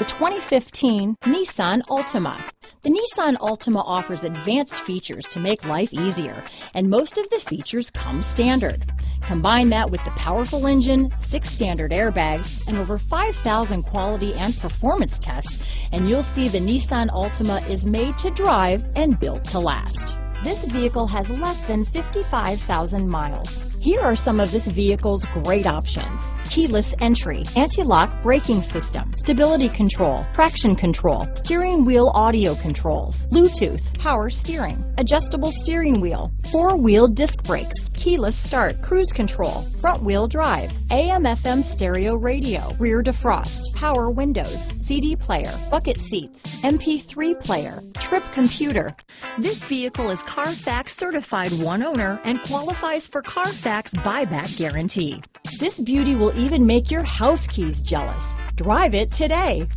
The 2015 Nissan Altima. The Nissan Altima offers advanced features to make life easier, and most of the features come standard. Combine that with the powerful engine, six standard airbags, and over 5,000 quality and performance tests, and you'll see the Nissan Altima is made to drive and built to last. This vehicle has less than 55,000 miles. Here are some of this vehicle's great options keyless entry, anti-lock braking system, stability control, traction control, steering wheel audio controls, Bluetooth, power steering, adjustable steering wheel, four-wheel disc brakes, keyless start, cruise control, front wheel drive, AM FM stereo radio, rear defrost, power windows, CD player, bucket seats, MP3 player, trip computer. This vehicle is Carfax certified one owner and qualifies for Carfax buyback guarantee. This beauty will even make your house keys jealous. Drive it today.